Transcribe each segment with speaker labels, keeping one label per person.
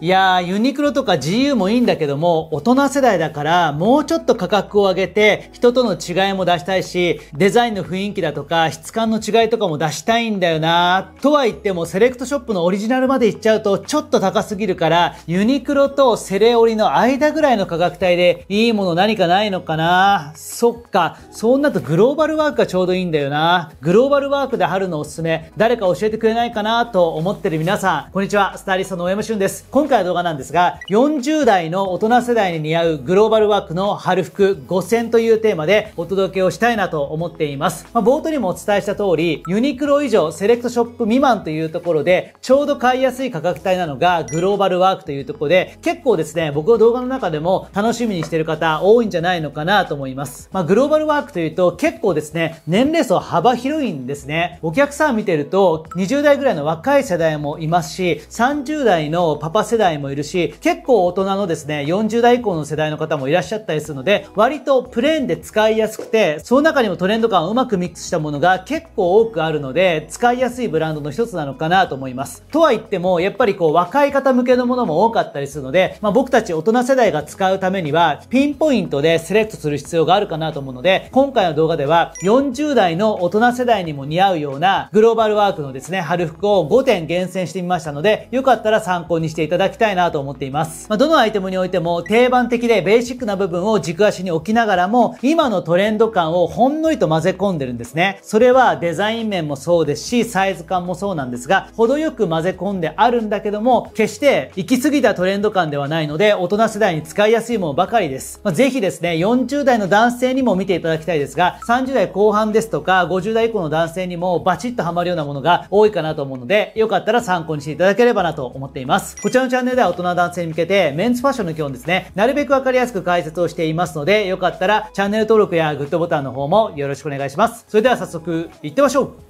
Speaker 1: いやー、ユニクロとか GU もいいんだけども、大人世代だから、もうちょっと価格を上げて、人との違いも出したいし、デザインの雰囲気だとか、質感の違いとかも出したいんだよな。とは言っても、セレクトショップのオリジナルまで行っちゃうと、ちょっと高すぎるから、ユニクロとセレオリの間ぐらいの価格帯で、いいもの何かないのかな。そっか、そうなとグローバルワークがちょうどいいんだよな。グローバルワークで春のおすすめ、誰か教えてくれないかなと思ってる皆さん、こんにちは、スタイリストの上山俊です。今回の動画なんですが、40代の大人世代に似合うグローバルワークの春服5000というテーマでお届けをしたいなと思っています。まあ、冒頭にもお伝えした通り、ユニクロ以上セレクトショップ未満というところで、ちょうど買いやすい価格帯なのがグローバルワークというところで、結構ですね、僕の動画の中でも楽しみにしてる方多いんじゃないのかなと思います。まあ、グローバルワークというと結構ですね、年齢層幅広いんですね。お客さん見てると、20代ぐらいの若い世代もいますし、30代のパパ世代代もいるし、結構大人のですね、40代以降の世代の方もいらっしゃったりするので、割とプレーンで使いやすくて、その中にもトレンド感をうまくミックスしたものが結構多くあるので、使いやすいブランドの一つなのかなと思います。とは言っても、やっぱりこう若い方向けのものも多かったりするので、まあ、僕たち大人世代が使うためには、ピンポイントでセレクトする必要があるかなと思うので、今回の動画では、40代の大人世代にも似合うようなグローバルワークのですね、春服を5点厳選してみましたので、よかったら参考にしていただきたいなと思っています。まあ、どのアイテムにおいても定番的でベーシックな部分を軸足に置きながらも、今のトレンド感をほんのりと混ぜ込んでるんですね。それはデザイン面もそうですし、サイズ感もそうなんですが、程よく混ぜ込んであるんだけども、決して行き過ぎたトレンド感ではないので、大人世代に使いやすいものばかりです。まあ、ぜひですね、40代の男性にも見ていただきたいですが、30代後半ですとか、50代以降の男性にもバチッとハマるようなものが多いかなと思うので、よかったら参考にしていただければなと思っています。こちらのチャャンネルでは大人男性に向けて、メンズファッションの基本ですね、なるべくわかりやすく解説をしていますので、よかったらチャンネル登録やグッドボタンの方もよろしくお願いします。それでは早速、行ってみましょう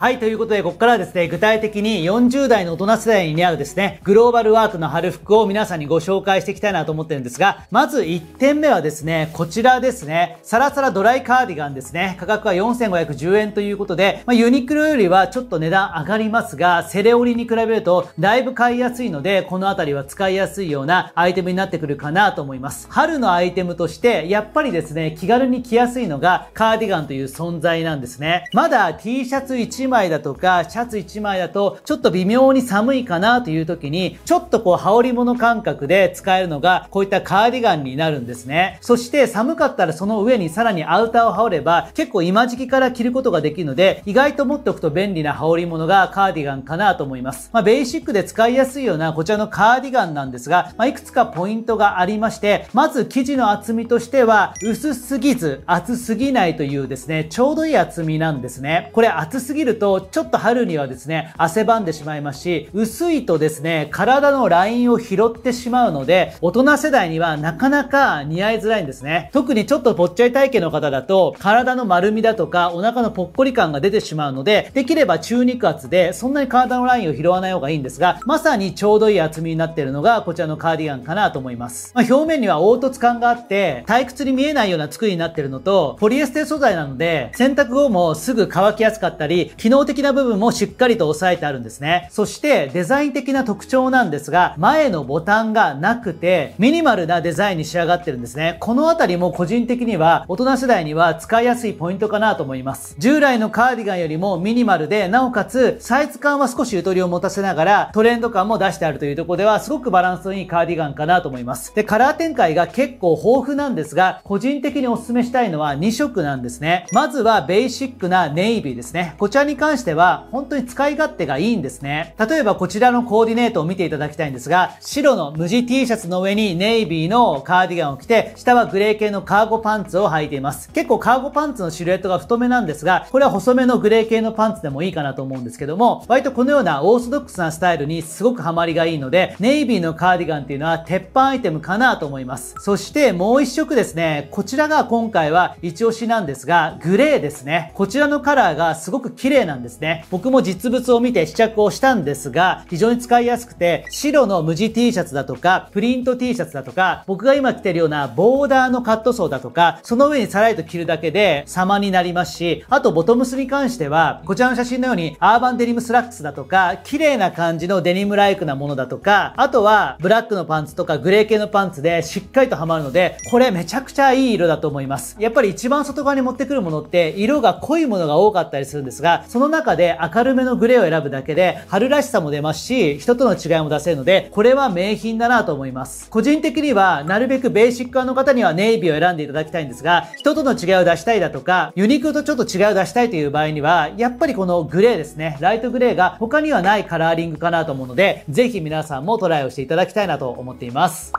Speaker 1: はい、ということで、ここからはですね、具体的に40代の大人世代に似合うですね、グローバルワークの春服を皆さんにご紹介していきたいなと思ってるんですが、まず1点目はですね、こちらですね、サラサラドライカーディガンですね。価格は4510円ということで、まあ、ユニクロよりはちょっと値段上がりますが、セレオリに比べるとだいぶ買いやすいので、このあたりは使いやすいようなアイテムになってくるかなと思います。春のアイテムとして、やっぱりですね、気軽に着やすいのがカーディガンという存在なんですね。まだ T シャツ1 1枚だとか、シャツ1枚だとちょっと微妙に寒いかなという時に、ちょっとこう羽織物感覚で使えるのがこういったカーディガンになるんですね。そして寒かったらその上にさらにアウターを羽織れば結構今時期から着ることができるので意外と持っておくと便利な羽織物がカーディガンかなと思います。まあベーシックで使いやすいようなこちらのカーディガンなんですが、まあいくつかポイントがありまして、まず生地の厚みとしては薄すぎず厚すぎないというですね、ちょうどいい厚みなんですね。これ厚すぎるとちょっと春にはですね、汗ばんでしまいますし、薄いとですね、体のラインを拾ってしまうので、大人世代にはなかなか似合いづらいんですね。特にちょっとぽっちゃり体型の方だと、体の丸みだとか、お腹のぽっこり感が出てしまうので、できれば中肉厚で、そんなに体のラインを拾わない方がいいんですが、まさにちょうどいい厚みになっているのが、こちらのカーディガンかなと思います。まあ、表面には凹凸感があって、退屈に見えないような作りになっているのと、ポリエステル素材なので、洗濯後もすぐ乾きやすかったり、機能的な部分もしっかりと抑えてあるんですね。そしてデザイン的な特徴なんですが、前のボタンがなくて、ミニマルなデザインに仕上がってるんですね。このあたりも個人的には大人世代には使いやすいポイントかなと思います。従来のカーディガンよりもミニマルで、なおかつサイズ感は少しゆとりを持たせながらトレンド感も出してあるというところではすごくバランスのいいカーディガンかなと思います。で、カラー展開が結構豊富なんですが、個人的にお勧めしたいのは2色なんですね。まずはベーシックなネイビーですね。こちらに関しては本当に使い勝手がいいんですね。例えばこちらのコーディネートを見ていただきたいんですが、白の無地 T シャツの上にネイビーのカーディガンを着て、下はグレー系のカーゴパンツを履いています。結構カーゴパンツのシルエットが太めなんですが、これは細めのグレー系のパンツでもいいかなと思うんですけども、割とこのようなオーソドックスなスタイルにすごくハマりがいいので、ネイビーのカーディガンっていうのは鉄板アイテムかなと思います。そしてもう一色ですね、こちらが今回は一押しなんですが、グレーですね。こちらのカラーがすごく綺麗なんですね。僕も実物を見て試着をしたんですが、非常に使いやすくて、白の無地 T シャツだとか、プリント T シャツだとか、僕が今着てるようなボーダーのカットソーだとか、その上にさらりと着るだけで様になりますし、あとボトムスに関しては、こちらの写真のようにアーバンデニムスラックスだとか、綺麗な感じのデニムライクなものだとか、あとはブラックのパンツとかグレー系のパンツでしっかりとはまるので、これめちゃくちゃいい色だと思います。やっぱり一番外側に持ってくるものって色が濃いものが多かったりするんですが、そその中で明るめのグレーを選ぶだけで春らしさも出ますし、人との違いも出せるので、これは名品だなと思います。個人的には、なるべくベーシック派の方にはネイビーを選んでいただきたいんですが、人との違いを出したいだとか、ユニクロとちょっと違いを出したいという場合には、やっぱりこのグレーですね、ライトグレーが他にはないカラーリングかなと思うので、ぜひ皆さんもトライをしていただきたいなと思っています。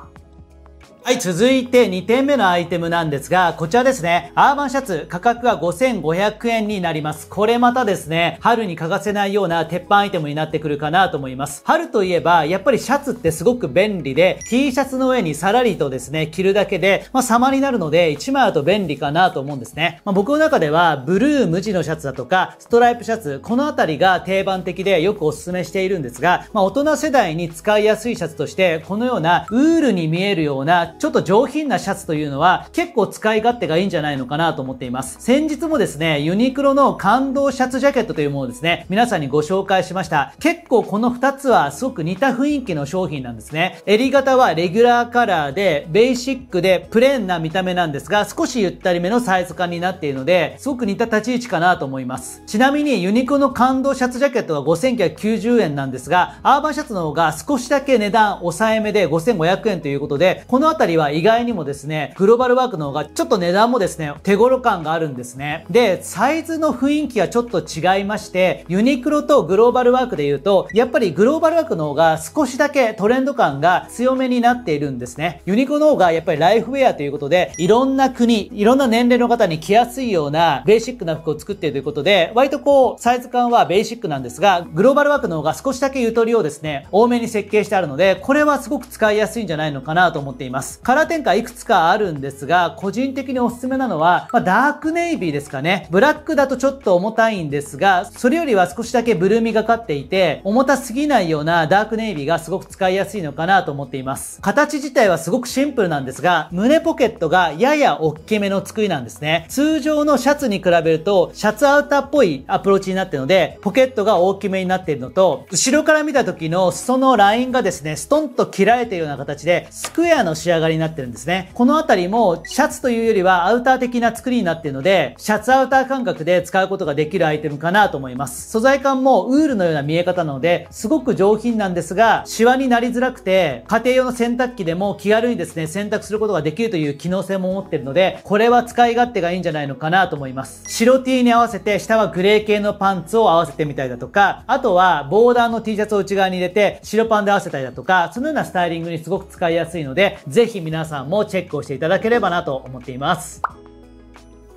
Speaker 1: はい、続いて2点目のアイテムなんですが、こちらですね。アーバンシャツ、価格が5500円になります。これまたですね、春に欠かせないような鉄板アイテムになってくるかなと思います。春といえば、やっぱりシャツってすごく便利で、T シャツの上にさらりとですね、着るだけで、まあ、様になるので、1枚だと便利かなと思うんですね。まあ、僕の中では、ブルー無地のシャツだとか、ストライプシャツ、このあたりが定番的でよくお勧めしているんですが、まあ、大人世代に使いやすいシャツとして、このようなウールに見えるような、ちょっと上品なシャツというのは結構使い勝手がいいんじゃないのかなと思っています。先日もですね、ユニクロの感動シャツジャケットというものをですね、皆さんにご紹介しました。結構この2つはすごく似た雰囲気の商品なんですね。襟型はレギュラーカラーで、ベーシックでプレーンな見た目なんですが、少しゆったりめのサイズ感になっているので、すごく似た立ち位置かなと思います。ちなみにユニクロの感動シャツジャケットは5990円なんですが、アーバンシャツの方が少しだけ値段抑えめで5500円ということで、このあたりは意外にもですね、グローバルワークの方がちょっと値段もですね、手頃感があるんですね。で、サイズの雰囲気はちょっと違いまして、ユニクロとグローバルワークで言うと、やっぱりグローバルワークの方が少しだけトレンド感が強めになっているんですね。ユニクロの方がやっぱりライフウェアということで、いろんな国、いろんな年齢の方に着やすいようなベーシックな服を作っているということで、割とこう、サイズ感はベーシックなんですが、グローバルワークの方が少しだけゆとりをですね、多めに設計してあるので、これはすごく使いやすいんじゃないのかなと思っています。カラー展開いくつかあるんですが、個人的におすすめなのは、まあ、ダークネイビーですかね。ブラックだとちょっと重たいんですが、それよりは少しだけブルーみがかっていて、重たすぎないようなダークネイビーがすごく使いやすいのかなと思っています。形自体はすごくシンプルなんですが、胸ポケットがやや大きめの作りなんですね。通常のシャツに比べると、シャツアウターっぽいアプローチになっているので、ポケットが大きめになっているのと、後ろから見た時の裾のラインがですね、ストンと切られているような形で、スクエアの仕上がりになってるんですね。このあたりも、シャツというよりはアウター的な作りになっているので、シャツアウター感覚で使うことができるアイテムかなと思います。素材感もウールのような見え方なので、すごく上品なんですが、シワになりづらくて、家庭用の洗濯機でも気軽にですね、洗濯することができるという機能性も持っているので、これは使い勝手がいいんじゃないのかなと思います。白 T に合わせて、下はグレー系のパンツを合わせてみたりだとか、あとはボーダーの T シャツを内側に入れて、白パンで合わせたりだとか、そのようなスタイリングにすごく使いやすいので、ぜひぜひ皆さんもチェックをしていただければなと思っています。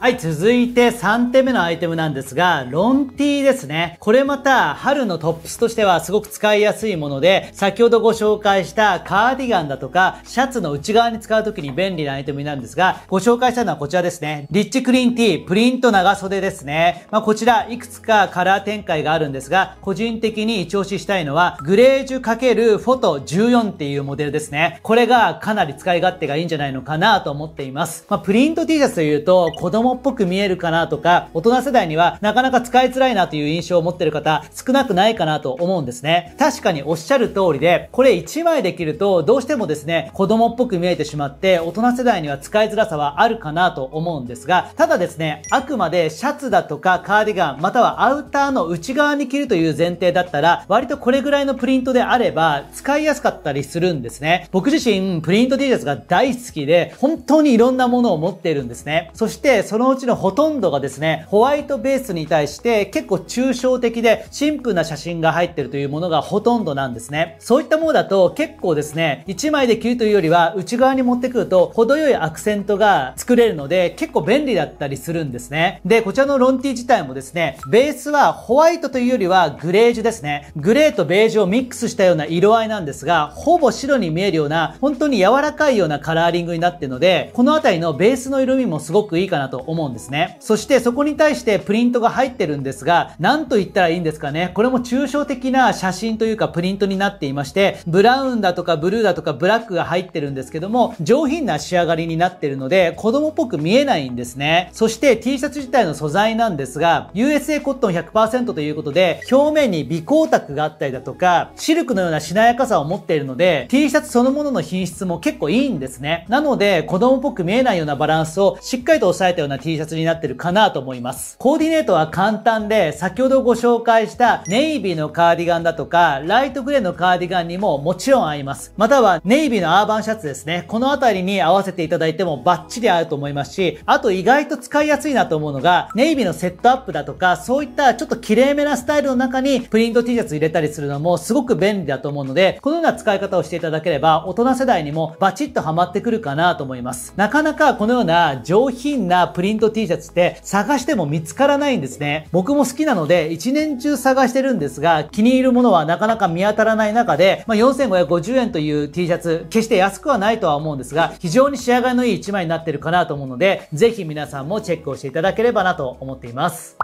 Speaker 1: はい、続いて3点目のアイテムなんですが、ロンティーですね。これまた春のトップスとしてはすごく使いやすいもので、先ほどご紹介したカーディガンだとか、シャツの内側に使う時に便利なアイテムになるんですが、ご紹介したのはこちらですね。リッチクリーンティー、プリント長袖ですね。まあ、こちらいくつかカラー展開があるんですが、個人的に一押ししたいのは、グレージュ×フォト14っていうモデルですね。これがかなり使い勝手がいいんじゃないのかなと思っています。まあ、プリント T シャツというと、子供っぽく見えるかなとか、大人世代にはなかなか使いづらいなという印象を持ってる方少なくないかなと思うんですね。確かにおっしゃる通りで、これ1枚できるとどうしてもですね、子供っぽく見えてしまって大人世代には使いづらさはあるかなと思うんですが、ただですね、あくまでシャツだとかカーディガン、またはアウターの内側に着るという前提だったら、割とこれぐらいのプリントであれば使いやすかったりするんですね。僕自身プリント T シャツが大好きで、本当にいろんなものを持っているんですね。そしてそのうちのほとんどがですね、ホワイトベースに対して結構抽象的でシンプルな写真が入ってるというものがほとんどなんですね。そういったものだと結構ですね、1枚で着るというよりは内側に持ってくると程よいアクセントが作れるので結構便利だったりするんですね。で、こちらのロンティ自体もですね、ベースはホワイトというよりはグレージュですね。グレーとベージュをミックスしたような色合いなんですが、ほぼ白に見えるような本当に柔らかいようなカラーリングになっているので、この辺りのベースの色味もすごくいいかなと思うんですね。そしてそこに対してプリントが入ってるんですが、何と言ったらいいんですかね。これも抽象的な写真というかプリントになっていまして、ブラウンだとかブルーだとかブラックが入ってるんですけども、上品な仕上がりになってるので、子供っぽく見えないんですね。そして T シャツ自体の素材なんですが、USA コットン100%ということで、表面に微光沢があったりだとか、シルクのようなしなやかさを持っているので、T シャツそのものの品質も結構いいんですね。なので、子供っぽく見えないようなバランスをしっかりと抑えたようなな T シャツになってるかなと思います。コーディネートは簡単で、先ほどご紹介したネイビーのカーディガンだとか、ライトグレーのカーディガンにももちろん合います。またはネイビーのアーバンシャツですね。このあたりに合わせていただいてもバッチリ合うと思いますし、あと意外と使いやすいなと思うのが、ネイビーのセットアップだとか、そういったちょっと綺麗めなスタイルの中にプリント T シャツ入れたりするのもすごく便利だと思うので、このような使い方をしていただければ、大人世代にもバチッとハマってくるかなと思います。なかなかこのような上品なプリント T シャツって探しても見つからないんですね。僕も好きなので一年中探してるんですが、気に入るものはなかなか見当たらない中で、まあ、4550円という T シャツ、決して安くはないとは思うんですが、非常に仕上がりのいい1枚になってるかなと思うので、ぜひ皆さんもチェックをしていただければなと思っています。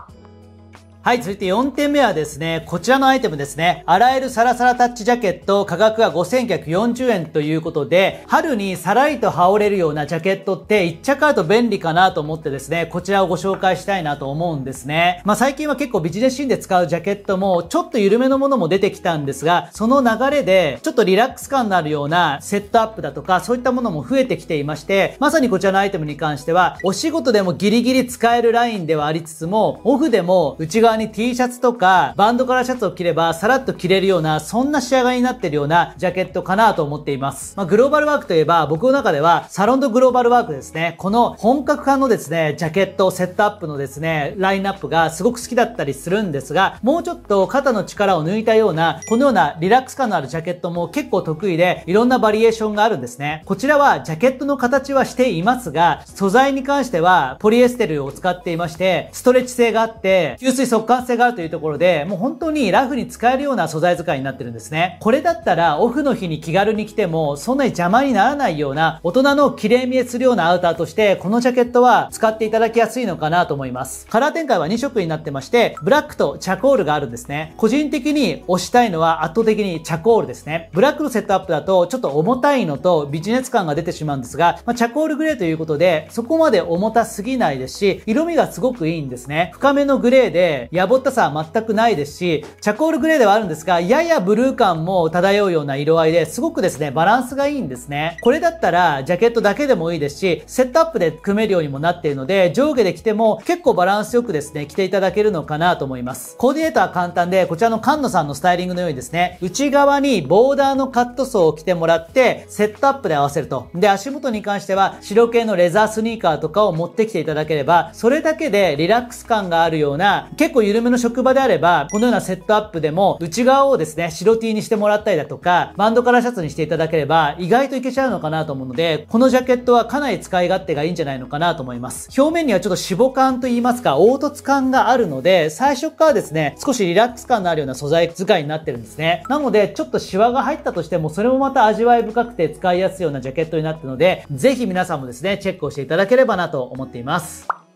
Speaker 1: はい、続いて4点目はですね、こちらのアイテムですね。洗えるサラサラタッチジャケット、価格が5940円ということで、春にさらりと羽織れるようなジャケットって一着あると便利かなと思ってですね、こちらをご紹介したいなと思うんですね。まあ最近は結構ビジネスシーンで使うジャケットもちょっと緩めのものも出てきたんですが、その流れでちょっとリラックス感のあるようなセットアップだとか、そういったものも増えてきていまして、まさにこちらのアイテムに関しては、お仕事でもギリギリ使えるラインではありつつも、オフでも内側に T シャツとか、バンドカラーシャツを着ればさらっと着れるような、そんな仕上がりになってるようなジャケットかなと思っています。まあ、グローバルワークといえば、僕の中ではサロンドグローバルワークですね。この本格化のですね、ジャケット、セットアップのですね、ラインナップがすごく好きだったりするんですが、もうちょっと肩の力を抜いたような、このようなリラックス感のあるジャケットも結構得意で、いろんなバリエーションがあるんですね。こちらはジャケットの形はしていますが、素材に関してはポリエステルを使っていまして、ストレッチ性があって、吸水速乾性があるというところで、もう本当にラフに使えるような素材使いになってるんですね。これだったらオフの日に気軽に着てもそんなに邪魔にならないような大人の綺麗見えするようなアウターとしてこのジャケットは使っていただきやすいのかなと思います。カラー展開は2色になってまして、ブラックとチャコールがあるんですね。個人的に推したいのは圧倒的にチャコールですね。ブラックのセットアップだとちょっと重たいのとビジネス感が出てしまうんですが、まあ、チャコールグレーということでそこまで重たすぎないですし、色味がすごくいいんですね。深めのグレーでやぼったさは全くないですし、チャコールグレーではあるんですが、ややブルー感も漂うような色合いですごくですね、バランスがいいんですね。これだったら、ジャケットだけでもいいですし、セットアップで組めるようにもなっているので、上下で着ても結構バランスよくですね、着ていただけるのかなと思います。コーディネートは簡単で、こちらの菅野さんのスタイリングのようにですね、内側にボーダーのカットソーを着てもらって、セットアップで合わせると。で、足元に関しては、白系のレザースニーカーとかを持ってきていただければ、それだけでリラックス感があるような、結構緩めの職場であれば、このようなセットアップでも、内側をですね、白 T にしてもらったりだとか、バンドカラーシャツにしていただければ、意外といけちゃうのかなと思うので、このジャケットはかなり使い勝手がいいんじゃないのかなと思います。表面にはちょっとシボ感と言いますか、凹凸感があるので、最初からですね、少しリラックス感のあるような素材使いになってるんですね。なので、ちょっとシワが入ったとしても、それもまた味わい深くて使いやすいようなジャケットになってるので、ぜひ皆さんもですね、チェックをしていただければなと思っています。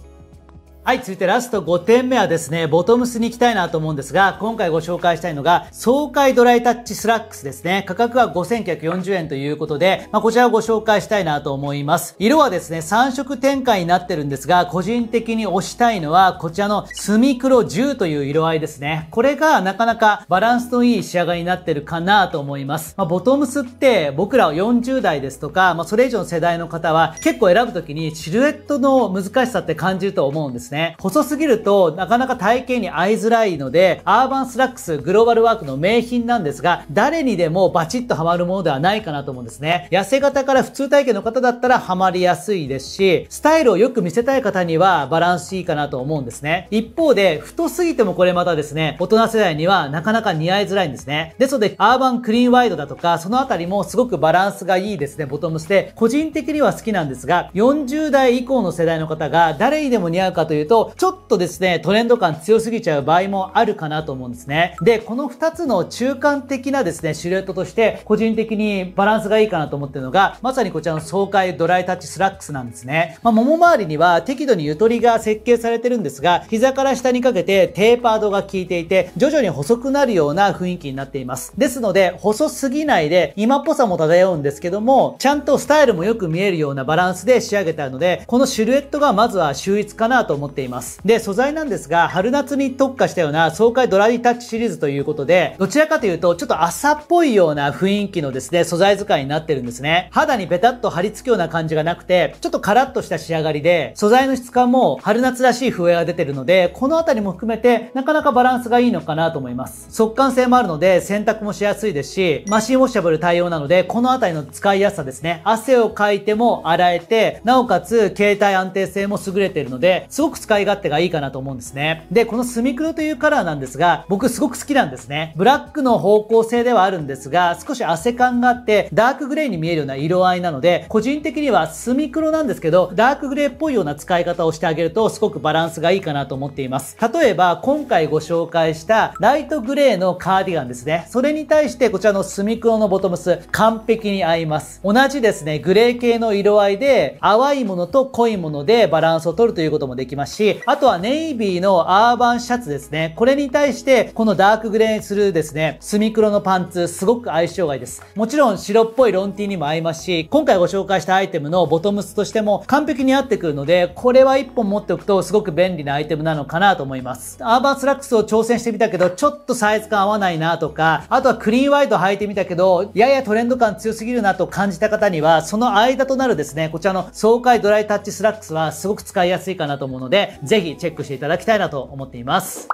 Speaker 1: はい、続いてラスト5点目はですね、ボトムスに行きたいなと思うんですが、今回ご紹介したいのが、爽快ドライタッチスラックスですね。価格は5940円ということで、まあ、こちらをご紹介したいなと思います。色はですね、3色展開になってるんですが、個人的に推したいのは、こちらのスミクロ10という色合いですね。これがなかなかバランスのいい仕上がりになってるかなと思います。まあ、ボトムスって僕ら40代ですとか、まあ、それ以上の世代の方は結構選ぶときにシルエットの難しさって感じると思うんですね。細すぎるとなかなか体型に合いづらいので、アーバンスラックスグローバルワークの名品なんですが、誰にでもバチッとハマるものではないかなと思うんですね。痩せ型から普通体型の方だったらハマりやすいですし、スタイルをよく見せたい方にはバランスいいかなと思うんですね。一方で、太すぎてもこれまたですね、大人世代にはなかなか似合いづらいんですね。ですので、アーバンクリーンワイドだとか、そのあたりもすごくバランスがいいですね、ボトムスで。個人的には好きなんですが、40代以降の世代の方が誰にでも似合うかといういうと、ちょっとですね、トレンド感強すぎちゃう場合もあるかなと思うんですね。で、この2つの中間的なですね、シルエットとして、個人的にバランスがいいかなと思ってるのが、まさにこちらの爽快ドライタッチスラックスなんですね。まあ、もも周りには適度にゆとりが設計されてるんですが、膝から下にかけてテーパードが効いていて、徐々に細くなるような雰囲気になっています。ですので、細すぎないで、今っぽさも漂うんですけども、ちゃんとスタイルもよく見えるようなバランスで仕上げてあるので、このシルエットがまずは秀逸かなと思ってっています。で、素材なんですが、春夏に特化したような爽快ドライタッチシリーズということで、どちらかというと、ちょっと朝っぽいような雰囲気のですね、素材使いになってるんですね。肌にペタッと張り付くような感じがなくて、ちょっとカラッとした仕上がりで、素材の質感も春夏らしい風合いが出てるので、このあたりも含めて、なかなかバランスがいいのかなと思います。速乾性もあるので、洗濯もしやすいですし、マシンウォッシャブル対応なので、このあたりの使いやすさですね。汗をかいても洗えて、なおかつ携帯安定性も優れているので、すごく使い勝手がいいかなと思うんですね。で、このスミクロというカラーなんですが、僕すごく好きなんですね。ブラックの方向性ではあるんですが、少し汗感があって、ダークグレーに見えるような色合いなので、個人的にはスミクロなんですけど、ダークグレーっぽいような使い方をしてあげると、すごくバランスがいいかなと思っています。例えば、今回ご紹介したライトグレーのカーディガンですね。それに対してこちらのスミクロのボトムス、完璧に合います。同じですね、グレー系の色合いで、淡いものと濃いものでバランスを取るということもできましたし、あとはネイビーのアーバンシャツですね。これに対して、このダークグレーにするですね、スミクロのパンツ、すごく相性がいいです。もちろん白っぽいロンティーにも合いますし、今回ご紹介したアイテムのボトムスとしても完璧に合ってくるので、これは1本持っておくとすごく便利なアイテムなのかなと思います。アーバンスラックスを挑戦してみたけど、ちょっとサイズ感合わないなとか、あとはクリーンワイド履いてみたけど、ややトレンド感強すぎるなと感じた方には、その間となるですね、こちらの爽快ドライタッチスラックスはすごく使いやすいかなと思うので、ぜひチェックしていただきたいなと思っています。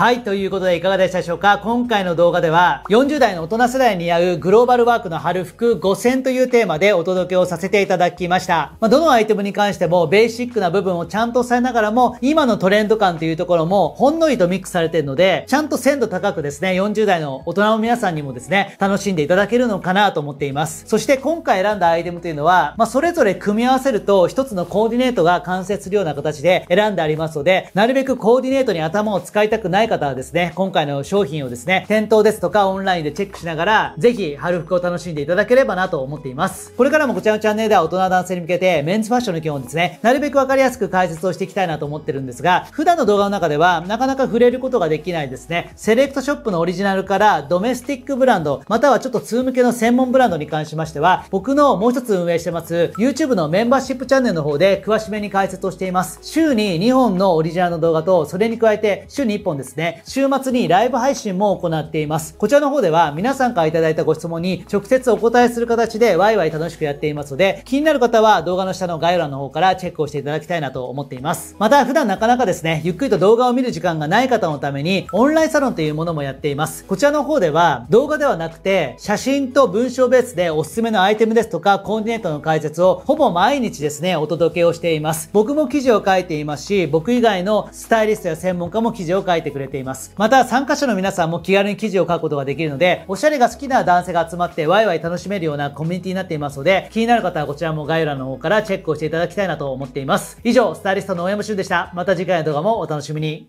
Speaker 1: はい、ということでいかがでしたでしょうか？今回の動画では40代の大人世代に合うグローバルワークの春服5000というテーマでお届けをさせていただきました。まあ、どのアイテムに関してもベーシックな部分をちゃんと抑えながらも今のトレンド感というところもほんのりとミックスされているのでちゃんと鮮度高くですね40代の大人の皆さんにもですね楽しんでいただけるのかなと思っています。そして今回選んだアイテムというのはまあ、それぞれ組み合わせると一つのコーディネートが完成するような形で選んでありますのでなるべくコーディネートに頭を使いたくない方はですね今回の商品をですね、店頭ですとかオンラインでチェックしながら、ぜひ春服を楽しんでいただければなと思っています。これからもこちらのチャンネルでは大人男性に向けてメンズファッションの基本ですね、なるべくわかりやすく解説をしていきたいなと思ってるんですが、普段の動画の中ではなかなか触れることができないですね、セレクトショップのオリジナルからドメスティックブランド、またはちょっと通向けの専門ブランドに関しましては、僕のもう一つ運営してます YouTube のメンバーシップチャンネルの方で詳しめに解説をしています。週に2本のオリジナルの動画と、それに加えて週に1本ですね、ね週末にライブ配信も行っています。こちらの方では皆さんからいただいたご質問に直接お答えする形でワイワイ楽しくやっていますので、気になる方は動画の下の概要欄の方からチェックをしていただきたいなと思っています。また普段なかなかですね、ゆっくりと動画を見る時間がない方のためにオンラインサロンというものもやっています。こちらの方では動画ではなくて写真と文章ベースでおすすめのアイテムですとかコーディネートの解説をほぼ毎日ですね、お届けをしています。僕も記事を書いていますし、僕以外のスタイリストや専門家も記事を書いてくれれています。また参加者の皆さんも気軽に記事を書くことができるので、おしゃれが好きな男性が集まってワイワイ楽しめるようなコミュニティになっていますので、気になる方はこちらも概要欄の方からチェックをしていただきたいなと思っています。以上、スタイリストの大山俊でした。また次回の動画もお楽しみに。